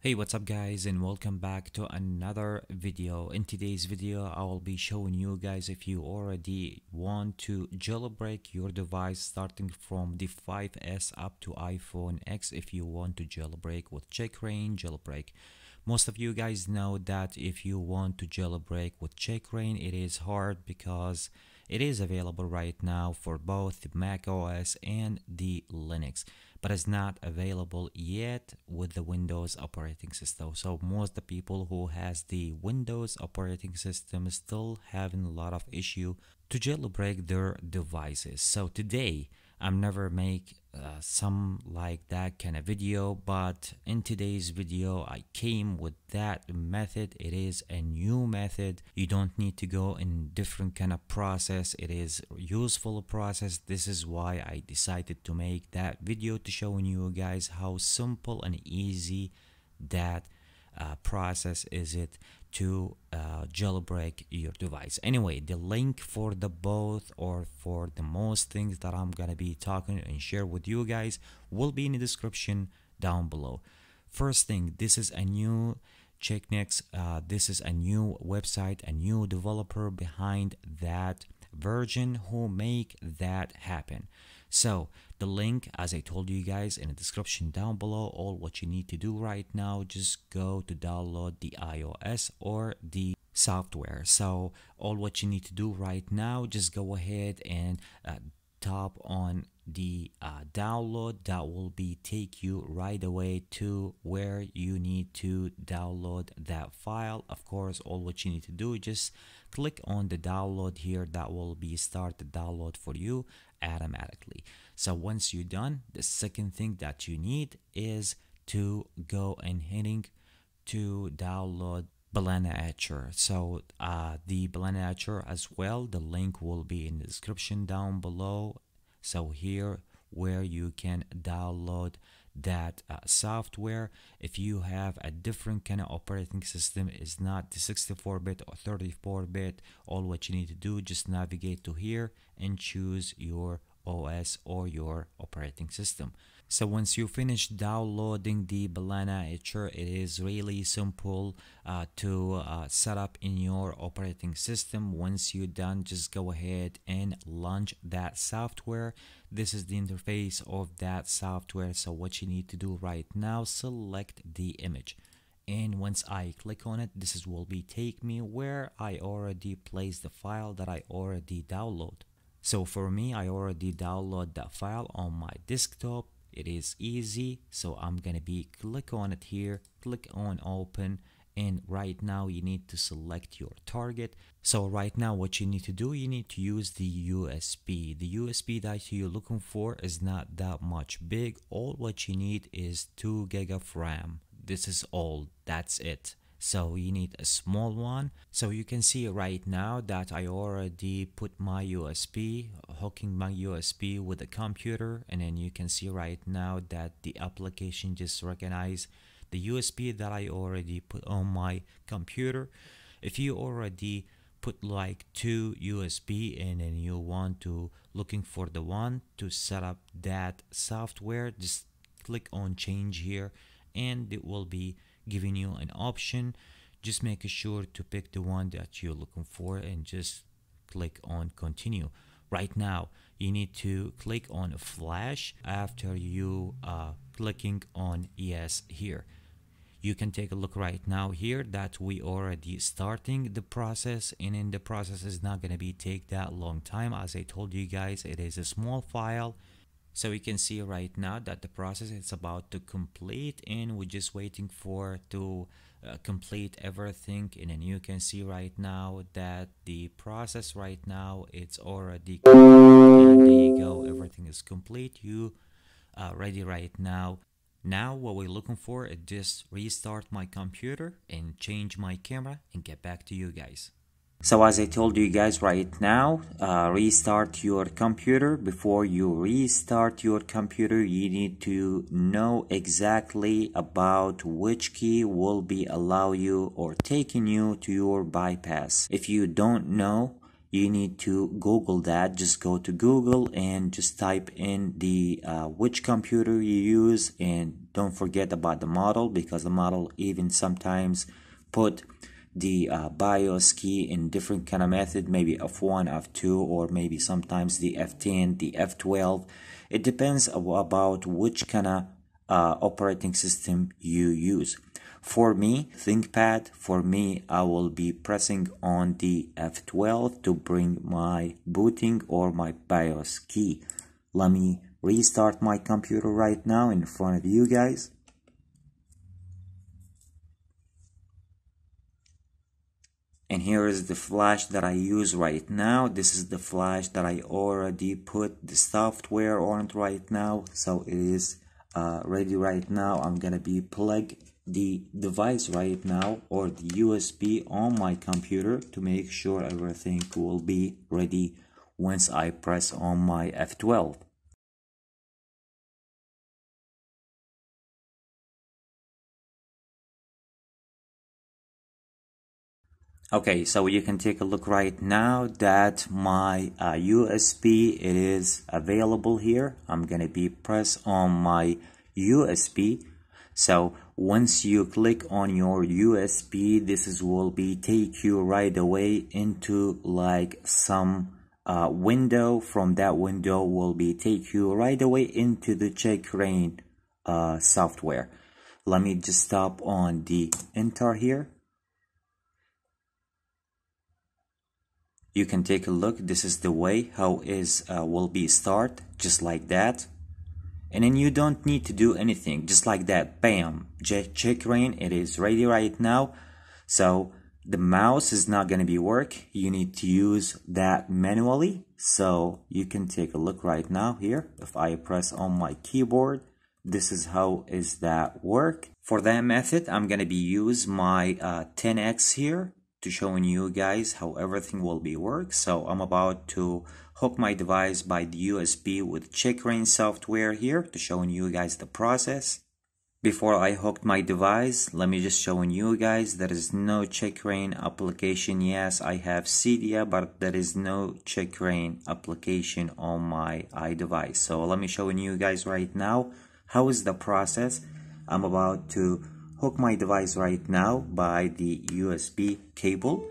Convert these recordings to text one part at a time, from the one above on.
Hey what's up guys and welcome back to another video. In today's video I will be showing you guys if you already want to jailbreak your device starting from the 5s up to iPhone X if you want to jailbreak with Checkra1n jailbreak. Most of you guys know that if you want to jailbreak with Checkra1n it is hard because it is available right now for both Mac OS and the Linux but it's not available yet with the Windows operating system. So most the people who has the Windows operating system still having a lot of issue to jailbreak their devices. So today I'm never make uh, some like that kind of video but in today's video I came with that method. It is a new method. You don't need to go in different kind of process. It is useful process. This is why I decided to make that video to showing you guys how simple and easy that uh, process is it to uh, jailbreak your device. Anyway the link for the both or for the most things that i'm gonna be talking and share with you guys will be in the description down below. First thing this is a new Checkn1x uh, this is a new website a new developer behind that version who make that happen so the link as i told you guys in the description down below all what you need to do right now just go to download the ios or the software. So all what you need to do right now just go ahead and uh, tap on the uh, download. That will be take you right away to where you need to download that file. Of course all what you need to do just click on the download here. That will be start the download for you automatically so once you're done the second thing that you need is to go and heading to download Balena Etcher. So uh, the Balena Etcher as well, the link will be in the description down below. So here where you can download that uh, software if you have a different kind of operating system is not the 64-bit or 34-bit all what you need to do just navigate to here and choose your OS or your operating system so once you finish downloading the Balena Etcher, it is really simple uh, to uh, set up in your operating system. Once you're done, just go ahead and launch that software. This is the interface of that software. So what you need to do right now, select the image. And once I click on it, this is will be take me where I already placed the file that I already download. So for me, I already download that file on my desktop it is easy so i'm gonna be click on it here click on open and right now you need to select your target. So right now what you need to do you need to use the USB the USB that you're looking for is not that much big. All what you need is 2 gig of RAM. This is all that's it so you need a small one. So you can see right now that I already put my USB hooking my USB with the computer. And then you can see right now that the application just recognize the USB that I already put on my computer. If you already put like two USB and then you want to looking for the one to set up that software just click on change here and it will be giving you an option just make sure to pick the one that you're looking for and just click on continue. Right now you need to click on flash after you uh, clicking on yes here. You can take a look right now here that we already starting the process and in the process is not going to be take that long time. As I told you guys it is a small file so we can see right now that the process is about to complete and we're just waiting for to uh, complete everything. And then you can see right now that the process right now it's already there you go. Everything is complete. You uh, ready right now. Now what we're looking for is just restart my computer and change my camera and get back to you guys so as I told you guys right now, uh, restart your computer. Before you restart your computer, you need to know exactly about which key will be allow you or taking you to your bypass. If you don't know, you need to google that just go to google and just type in the uh, which computer you use and don't forget about the model because the model even sometimes put the uh, BIOS key in different kind of method maybe F1 F2 or maybe sometimes the F10 the F12 it depends about which kind of uh, operating system you use for me, ThinkPad, for me, I will be pressing on the F12 to bring my booting or my BIOS key. Let me restart my computer right now in front of you guys. And here is the flash that I use right now. This is the flash that I already put the software on right now. So it is uh, ready right now. I'm gonna be plug the device right now or the USB on my computer to make sure everything will be ready once I press on my F12. Okay, so you can take a look right now that my uh, USB it is available here. I'm gonna be press on my USB so once you click on your USB this is will be take you right away into like some uh, window. From that window will be take you right away into the Checkra1n uh, software. Let me just stop on the enter here you can take a look. This is the way how is uh, will be start just like that. And then you don't need to do anything just like that. Bam. Checkra1n it is ready right now. So the mouse is not going to be work. You need to use that manually. So you can take a look right now here. If I press on my keyboard this is how is that work. For that method I'm gonna be use my uh, 10x here to showing you guys how everything will be work so I'm about to hook my device by the USB with Checkra1n software here to showing you guys the process. Before I hooked my device, let me just showing you guys there is no Checkra1n application. Yes, I have Cydia, but there is no Checkra1n application on my iDevice. So let me showing you guys right now how is the process. I'm about to hook my device right now by the USB cable.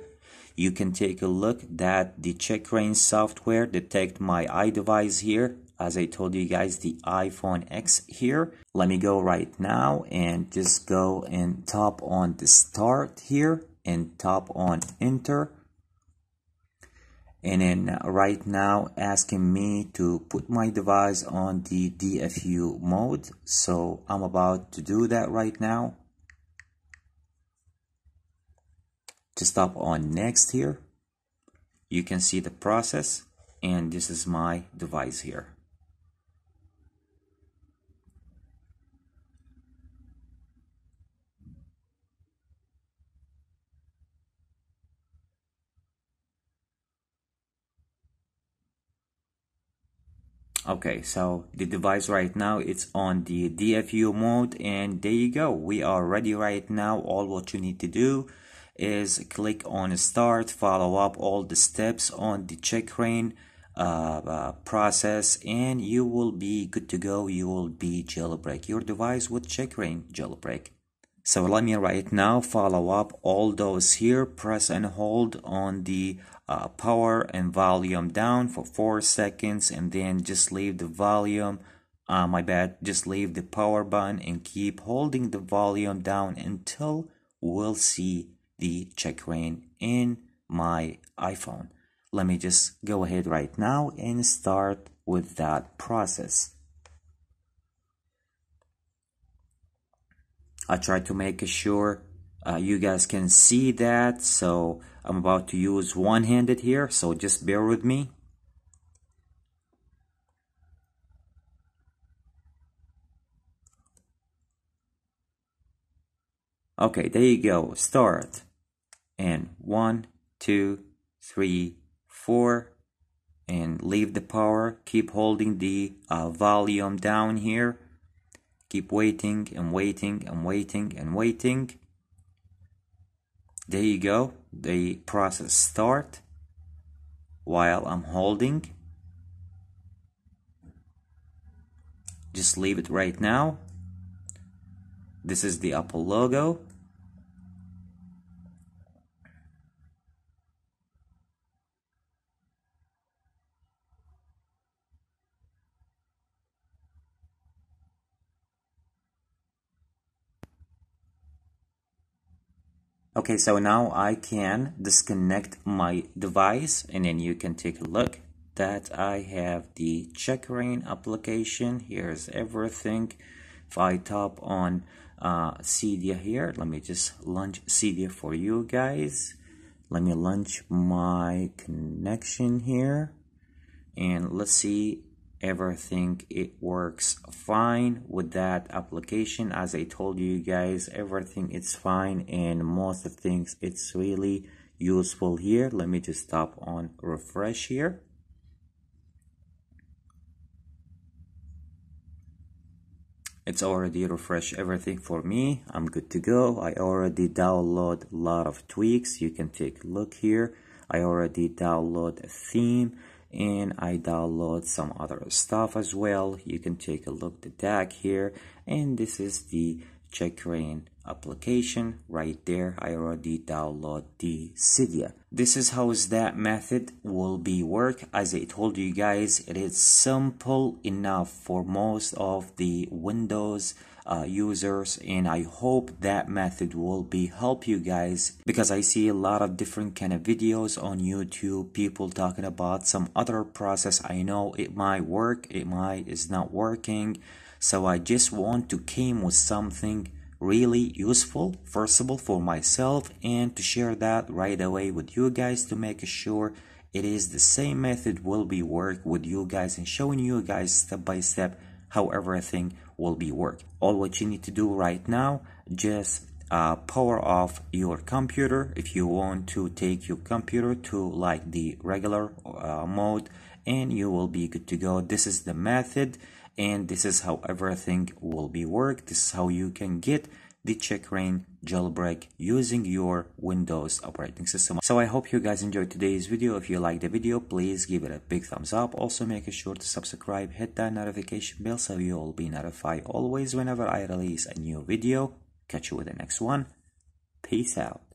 You can take a look that the Checkra1n software detect my iDevice here. As I told you guys the iPhone X here. Let me go right now and just go and tap on the start here and tap on enter. And then right now asking me to put my device on the DFU mode. So I'm about to do that right now to stop on next here. You can see the process and this is my device here. Okay so the device right now it's on the DFU mode and there you go. We are ready right now. All what you need to do is click on start follow up all the steps on the Checkra1n uh, uh, process and you will be good to go. You will be jailbreak. Your device with Checkra1n jailbreak. So let me right now follow up all those here. Press and hold on the uh, power and volume down for four seconds and then just leave the volume uh, my bad just leave the power button and keep holding the volume down until we'll see the Checkra1n in my iPhone. Let me just go ahead right now and start with that process. I try to make sure uh, you guys can see that so I'm about to use one-handed here so just bear with me okay there you go start and one, two, three, four, and leave the power. Keep holding the uh, volume down here. Keep waiting and waiting and waiting and waiting. There you go. The process start. while I'm holding just leave it right now this is the Apple logo okay so now I can disconnect my device and then you can take a look that I have the Checkra1n application. Here's everything. If I tap on uh, Cydia here let me just launch Cydia for you guys. Let me launch my connection here. And let's see everything it works fine with that application. As i told you guys everything it's fine and most of things it's really useful here. Let me just stop on refresh here. It's already refreshed everything for me. I'm good to go. I already download a lot of tweaks. You can take a look here. I already download a theme and I download some other stuff as well. You can take a look at the tag here. And this is the Checkra1n application right there. I already download the Cydia. This is how is that method will be work. As I told you guys it is simple enough for most of the Windows uh, users and I hope that method will be help you guys because I see a lot of different kind of videos on YouTube people talking about some other process. I know it might work it might is not working. So I just want to came with something really useful first of all for myself and to share that right away with you guys to make sure it is the same method will be work with you guys and showing you guys step by step how everything will be work. All what you need to do right now just uh, power off your computer. If you want to take your computer to like the regular uh, mode and you will be good to go. This is the method and this is how everything will be work. This is how you can get the Checkra1n jailbreak using your windows operating system. So i hope you guys enjoyed today's video. If you like the video please give it a big thumbs up. Also make sure to subscribe hit that notification bell so you'll be notified always whenever i release a new video. Catch you with the next one. Peace out